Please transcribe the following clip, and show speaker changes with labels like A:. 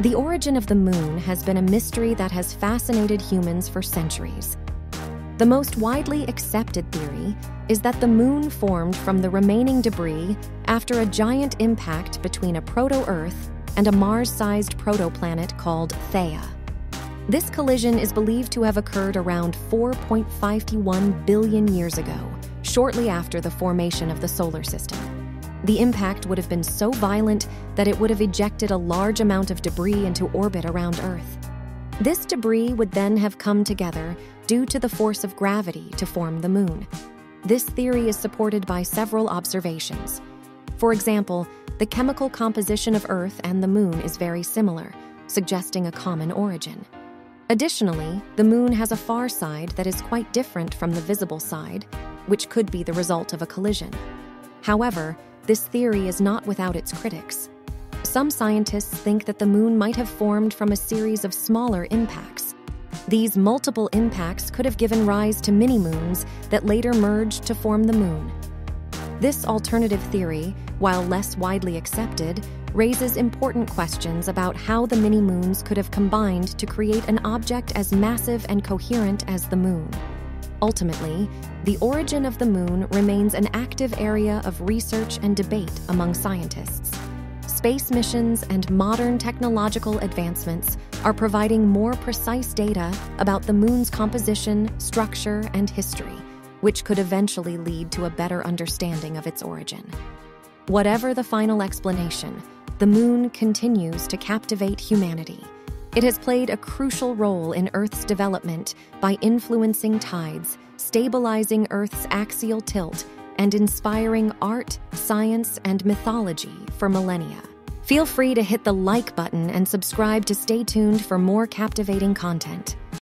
A: The origin of the moon has been a mystery that has fascinated humans for centuries. The most widely accepted theory is that the moon formed from the remaining debris after a giant impact between a proto Earth and a Mars sized protoplanet called Theia. This collision is believed to have occurred around 4.51 billion years ago, shortly after the formation of the solar system. The impact would have been so violent that it would have ejected a large amount of debris into orbit around Earth. This debris would then have come together due to the force of gravity to form the moon. This theory is supported by several observations. For example, the chemical composition of Earth and the moon is very similar, suggesting a common origin. Additionally, the moon has a far side that is quite different from the visible side, which could be the result of a collision. However, this theory is not without its critics. Some scientists think that the moon might have formed from a series of smaller impacts. These multiple impacts could have given rise to mini moons that later merged to form the moon. This alternative theory, while less widely accepted, raises important questions about how the mini moons could have combined to create an object as massive and coherent as the moon. Ultimately, the origin of the moon remains an active area of research and debate among scientists. Space missions and modern technological advancements are providing more precise data about the moon's composition, structure, and history, which could eventually lead to a better understanding of its origin. Whatever the final explanation, the moon continues to captivate humanity. It has played a crucial role in Earth's development by influencing tides, stabilizing Earth's axial tilt, and inspiring art, science, and mythology for millennia. Feel free to hit the like button and subscribe to stay tuned for more captivating content.